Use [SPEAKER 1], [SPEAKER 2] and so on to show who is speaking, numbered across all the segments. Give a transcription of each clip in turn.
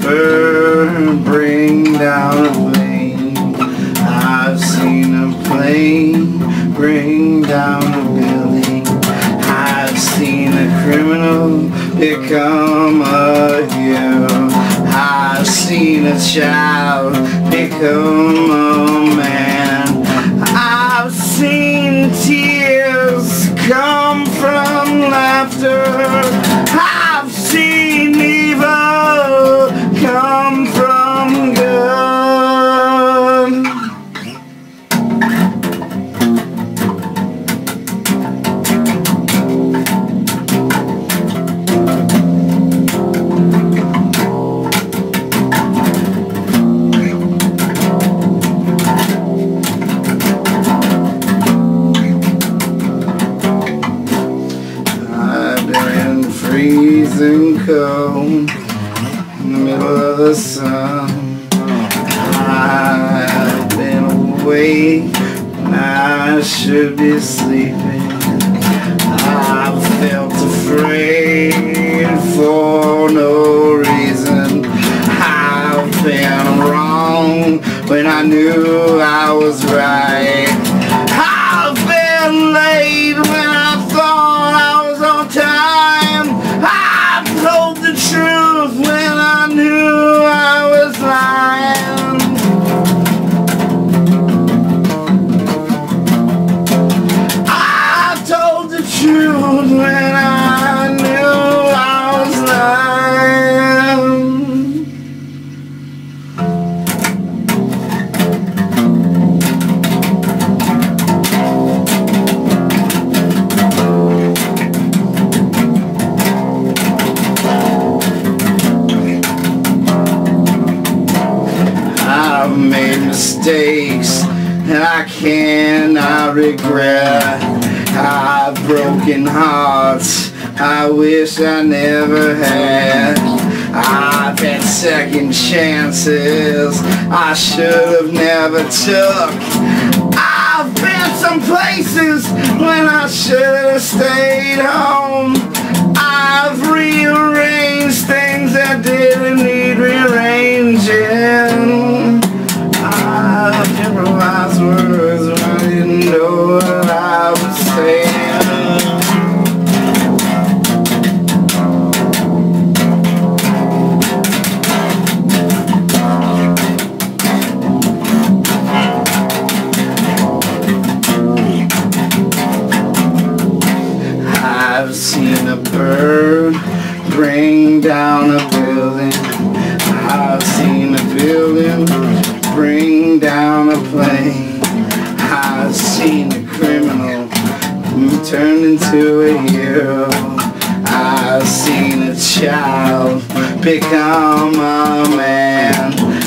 [SPEAKER 1] bring down a plane. I've seen a plane bring down a building. I've seen a criminal become a hero. I've seen a child become a man. I've seen tears come from laughter. I've seen freezing cold in the middle of the sun. I've been awake when I should be sleeping. I've felt afraid for no reason. I've been wrong when I knew I was right. I've made mistakes and I cannot regret. I've broken hearts I wish I never had. I've had second chances I should have never took. I've been some places when I should have stayed home. I've seen a bird bring down a building. I've seen a building bring down a plane. I've seen a criminal turn into a hero. I've seen a child become a man.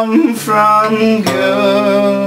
[SPEAKER 1] Come from good.